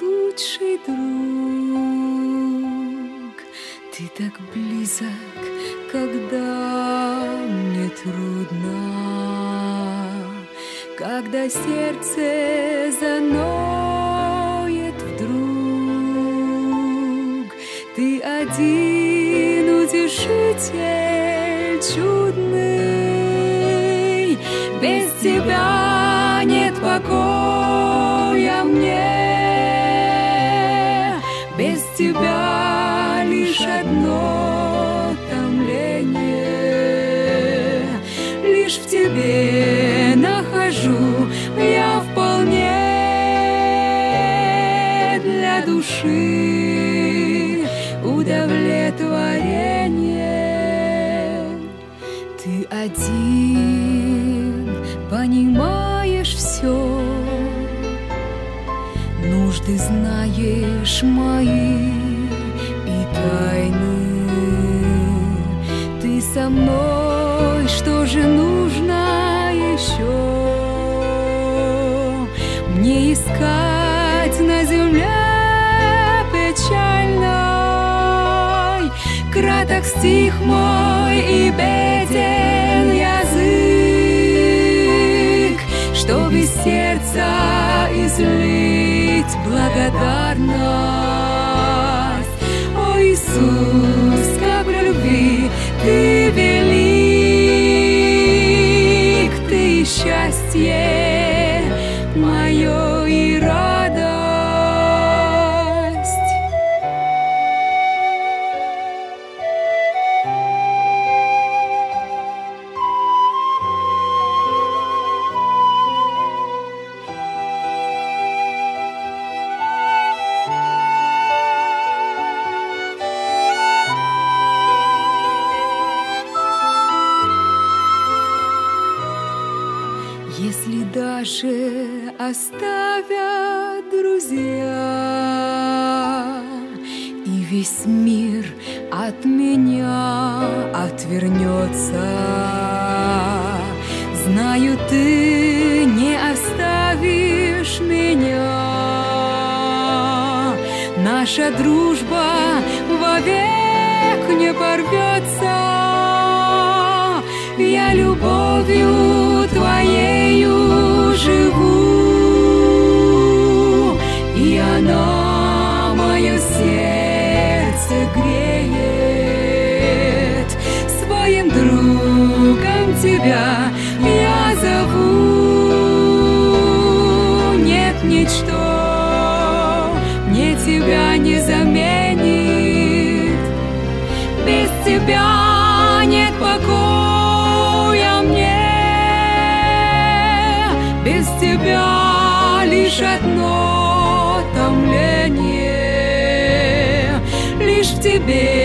лучший друг. Ты так близок, когда мне трудно, когда сердце заноет вдруг. Ты один утешитель чудный, без тебя тебя лишь одно томление, лишь в тебе нахожу я вполне для души удовлетворение. Ты один понимаешь нужды знаешь мои и тайны. Ты со мной, что же нужно еще? Мне искать на земле печальной, краток стих мой и беден язык, что без сердца излить благодарность. О Иисус, Даже оставят друзья. И весь мир от меня отвернется. Знаю, ты не оставишь меня. Наша дружба вовек не порвется Я любовью мне тебя не заменит. Без тебя нет покоя мне. Без тебя лишь одно томление. Лишь в тебе